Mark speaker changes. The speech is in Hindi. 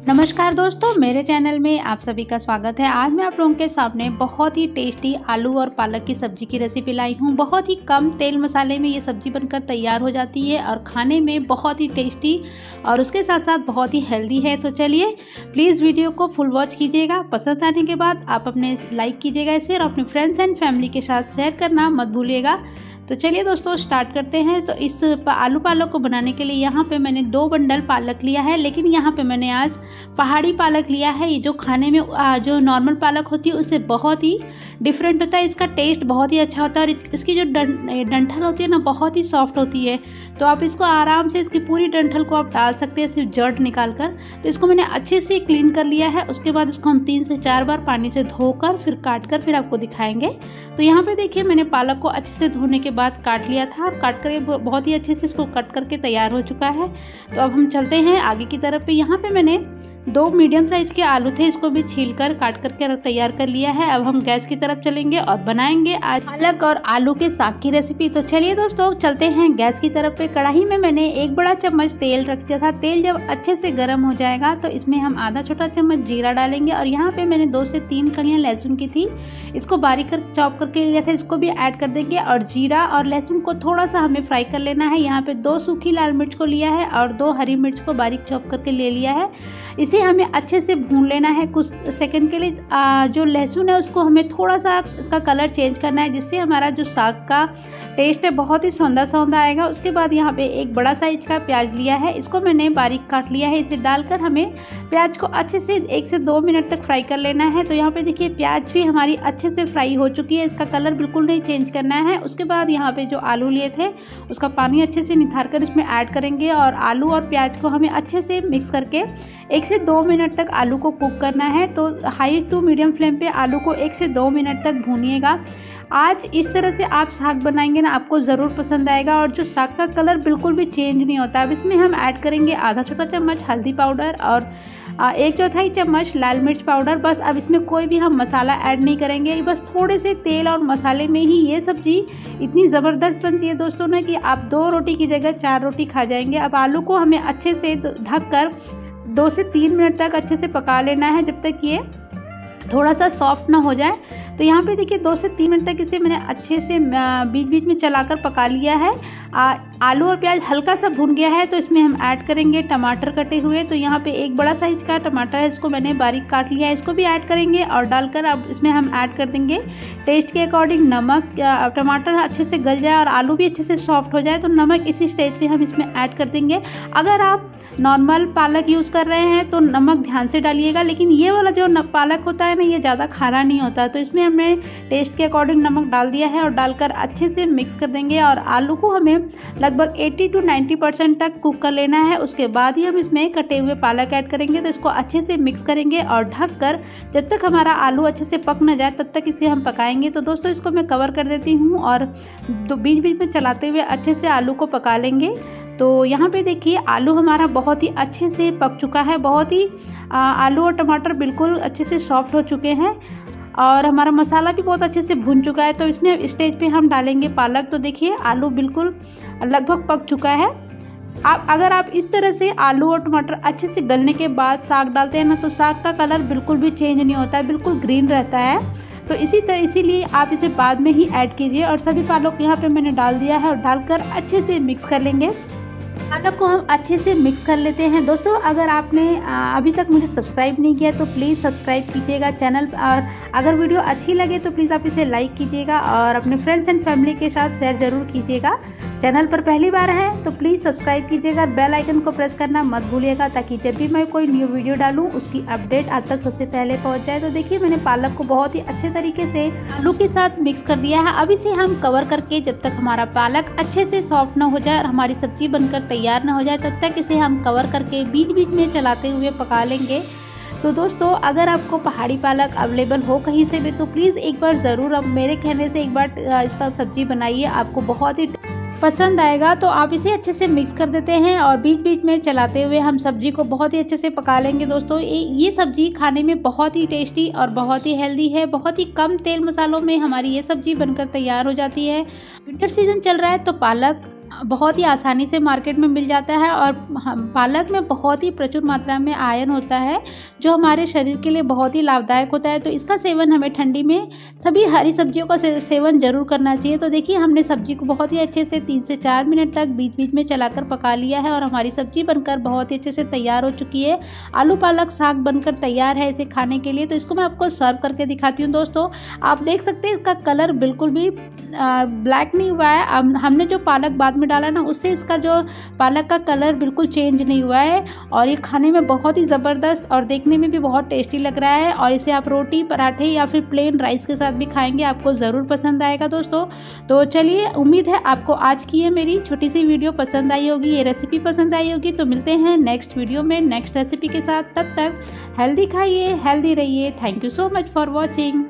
Speaker 1: नमस्कार दोस्तों, मेरे चैनल में आप सभी का स्वागत है। आज मैं आप लोगों के सामने बहुत ही टेस्टी आलू और पालक की सब्ज़ी की रेसिपी लाई हूँ। बहुत ही कम तेल मसाले में ये सब्ज़ी बनकर तैयार हो जाती है और खाने में बहुत ही टेस्टी और उसके साथ साथ बहुत ही हेल्दी है। तो चलिए प्लीज़ वीडियो को फुल वॉच कीजिएगा। पसंद आने के बाद आप अपने लाइक कीजिएगा इसे और अपने फ्रेंड्स एंड फैमिली के साथ शेयर करना मत भूलिएगा। तो चलिए दोस्तों स्टार्ट करते हैं। तो इस आलू पालक को बनाने के लिए यहाँ पे मैंने दो बंडल पालक लिया है, लेकिन यहाँ पे मैंने आज पहाड़ी पालक लिया है। ये जो खाने में जो नॉर्मल पालक होती है उससे बहुत ही डिफरेंट होता है। इसका टेस्ट बहुत ही अच्छा होता है और इसकी जो डंठल होती है ना, बहुत ही सॉफ्ट होती है। तो आप इसको आराम से, इसकी पूरी डंठल को आप डाल सकते हैं, सिर्फ़ जड़ निकाल कर। तो इसको मैंने अच्छे से क्लीन कर लिया है। उसके बाद इसको हम तीन से चार बार पानी से धोकर, फिर काट कर फिर आपको दिखाएँगे। तो यहाँ पर देखिए, मैंने पालक को अच्छे से धोने के बाद काट लिया था। और काट कर बहुत ही अच्छे से इसको कट करके तैयार हो चुका है। तो अब हम चलते हैं आगे की तरफ़ पे। यहाँ पे मैंने दो मीडियम साइज़ के आलू थे, इसको भी छील कर, काट करके तैयार कर लिया है। अब हम गैस की तरफ़ चलेंगे और बनाएँगे आज। पालक और आलू के साग की रेसिपी तो चलिए दोस्तों, चलते हैं गैस की तरफ़ पे। कढ़ाई में मैंने एक बड़ा चम्मच तेल रख दिया था। तेल जब अच्छे से गर्म हो जाएगा तो इसमें हम आधा छोटा चम्मच जीरा डालेंगे और यहाँ पे मैंने दो से तीन कलियाँ लहसुन की थी। इसको बारीक कर, चॉप करके लिया था। इसको भी ऐड कर देंगे और जीरा और लहसुन को थोड़ा सा हमें फ्राई कर लेना है। यहाँ पे दो सूखी लाल मिर्च को लिया है और दो हरी मिर्च को बारीक चॉप करके ले लिया है। इसे हमें अच्छे से भून लेना है कुछ सेकंड के लिए। आ, जो लहसुन है उसको हमें थोड़ा सा इसका कलर चेंज करना है जिससे हमारा जो साग का टेस्ट है बहुत ही सौंदा सौंदा आएगा। उसके बाद यहाँ पे एक बड़ा साइज़ का प्याज लिया है। इसको मैंने बारीक काट लिया है। इसे डालकर हमें प्याज को अच्छे से एक से दो मिनट तक फ्राई कर लेना है। तो यहाँ पे देखिए प्याज भी हमारी अच्छे से फ्राई हो चुकी है। इसका कलर बिल्कुल नहीं चेंज करना है। उसके बाद यहाँ पे जो आलू लिए थे उसका पानी अच्छे से निथार कर इसमें ऐड करेंगे और आलू और प्याज को हमें अच्छे से मिक्स करके एक से दो मिनट तक आलू को कुक करना है तो हाई टू मीडियम फ्लेम पे आलू को एक से दो मिनट तक भूनिएगा। आज इस तरह से आप साग बनाएँगे ना, आपको ज़रूर पसंद आएगा, और जो साग का कलर बिल्कुल भी चेंज नहीं होता। अब इसमें हम ऐड करेंगे आधा छोटा चम्मच हल्दी पाउडर और एक चौथाई चम्मच लाल मिर्च पाउडर। बस अब इसमें कोई भी हम मसाला ऐड नहीं करेंगे। बस थोड़े से तेल और मसाले में ही ये सब्ज़ी इतनी ज़बरदस्त बनती है दोस्तों ना, कि आप दो रोटी की जगह चार रोटी खा जाएँगे। अब आलू को हमें अच्छे से ढक कर दो से तीन मिनट तक अच्छे से पका लेना है जब तक ये थोड़ा सा सॉफ्ट ना हो जाए। तो यहाँ पे देखिए दो से तीन मिनट तक इसे मैंने अच्छे से बीच बीच में चलाकर पका लिया है। आ, आलू और प्याज हल्का सा भून गया है तो इसमें हम ऐड करेंगे टमाटर कटे हुए। तो यहाँ पे एक बड़ा साइज़ का टमाटर है इसको मैंने बारीक काट लिया है। इसको भी ऐड करेंगे और डालकर अब इसमें हम ऐड कर देंगे। टेस्ट के अकॉर्डिंग नमक टमाटर अच्छे से गल जाए और आलू भी अच्छे से सॉफ्ट हो जाए तो नमक इसी स्टेज पर हम इसमें ऐड कर देंगे। अगर आप नॉर्मल पालक यूज़ कर रहे हैं तो नमक ध्यान से डालिएगा लेकिन ये वाला जो पालक होता है ना ये ज़्यादा खारा नहीं होता। तो इसमें हमने टेस्ट के अकॉर्डिंग नमक डाल दिया है और डालकर अच्छे से मिक्स कर देंगे और आलू को हमें लगभग 80 टू 90 परसेंट तक कुक कर लेना है। उसके बाद ही हम इसमें कटे हुए पालक ऐड करेंगे तो इसको अच्छे से मिक्स करेंगे और ढक कर जब तक हमारा आलू अच्छे से पक न जाए तब तक इसे हम पकाएँगे। तो दोस्तों, इसको मैं कवर कर देती हूँ और बीच बीच में चलाते हुए अच्छे से आलू को पका लेंगे। तो यहाँ पे देखिए, आलू हमारा बहुत ही अच्छे से पक चुका है। बहुत ही आलू और टमाटर बिल्कुल अच्छे से सॉफ्ट हो चुके हैं। और हमारा मसाला भी बहुत अच्छे से भुन चुका है तो इसमें स्टेज पे हम डालेंगे पालक। तो देखिए, आलू बिल्कुल लगभग पक चुका है। आप, अगर आप इस तरह से आलू और टमाटर अच्छे से गलने के बाद साग डालते हैं ना तो साग का कलर बिल्कुल भी चेंज नहीं होता है, बिल्कुल ग्रीन रहता है। तो इसी तरह इसीलिए आप इसे बाद में ही ऐड कीजिए और सभी पालक यहाँ पे मैंने डाल दिया है और डालकर अच्छे से मिक्स कर लेंगे। पालक को हम अच्छे से मिक्स कर लेते हैं। दोस्तों, अगर आपने अभी तक मुझे सब्सक्राइब नहीं किया तो प्लीज़ सब्सक्राइब कीजिएगा चैनल और अगर वीडियो अच्छी लगे तो प्लीज़ आप इसे लाइक कीजिएगा और अपने फ्रेंड्स एंड फैमिली के साथ शेयर ज़रूर कीजिएगा। चैनल पर पहली बार है तो प्लीज़ सब्सक्राइब कीजिएगा। बेल आइकन को प्रेस करना मत भूलिएगा, ताकि जब भी मैं कोई न्यू वीडियो डालूँ, उसकी अपडेट आप तक सबसे पहले पहुँच जाए। तो देखिए, मैंने पालक को बहुत ही अच्छे तरीके से आलू के साथ मिक्स कर दिया है। अब इसे हम कवर करके जब तक हमारा पालक अच्छे से सॉफ्ट ना हो जाए और हमारी सब्ज़ी बनकर तैयार ना हो जाए, तब तक इसे हम कवर करके बीच बीच में चलाते हुए पका लेंगे। तो दोस्तों, अगर आपको पहाड़ी पालक अवेलेबल हो कहीं से भी तो प्लीज़ एक बार ज़रूर अब मेरे कहने से एक बार इसका सब्ज़ी बनाइए, आपको बहुत ही पसंद आएगा। तो आप इसे अच्छे से मिक्स कर देते हैं और बीच बीच में चलाते हुए हम सब्ज़ी को बहुत ही अच्छे से पका लेंगे। दोस्तों ये सब्ज़ी खाने में बहुत ही टेस्टी और बहुत ही हेल्दी है। बहुत ही कम तेल मसालों में हमारी ये सब्ज़ी बनकर तैयार हो जाती है। विंटर सीज़न चल रहा है तो पालक बहुत ही आसानी से मार्केट में मिल जाता है और पालक में बहुत ही प्रचुर मात्रा में आयरन होता है, जो हमारे शरीर के लिए बहुत ही लाभदायक होता है। तो इसका सेवन हमें ठंडी में सभी हरी सब्जियों का सेवन ज़रूर करना चाहिए। तो देखिए, हमने सब्ज़ी को बहुत ही अच्छे से तीन से चार मिनट तक बीच बीच में चलाकर पका लिया है और हमारी सब्ज़ी बनकर बहुत ही अच्छे से तैयार हो चुकी है। आलू पालक साग बनकर तैयार है इसे खाने के लिए। तो इसको मैं आपको सर्व करके दिखाती हूँ दोस्तों। आप देख सकते हैं, इसका कलर बिल्कुल भी ब्लैक नहीं हुआ है। हमने जो पालक बाद में डाला ना, उससे इसका जो पालक का कलर बिल्कुल चेंज नहीं हुआ है। और ये खाने में बहुत ही ज़बरदस्त और देखने में भी बहुत टेस्टी लग रहा है। और इसे आप रोटी, पराठे या फिर प्लेन राइस के साथ भी खाएँगे, आपको ज़रूर पसंद आएगा दोस्तों। तो चलिए, उम्मीद है आपको आज की ये मेरी छोटी सी वीडियो पसंद आई होगी, ये रेसिपी पसंद आई होगी। तो मिलते हैं नेक्स्ट वीडियो में नेक्स्ट रेसिपी के साथ। तब तक हेल्दी खाइए हेल्दी रहिए। Thank you so much for watching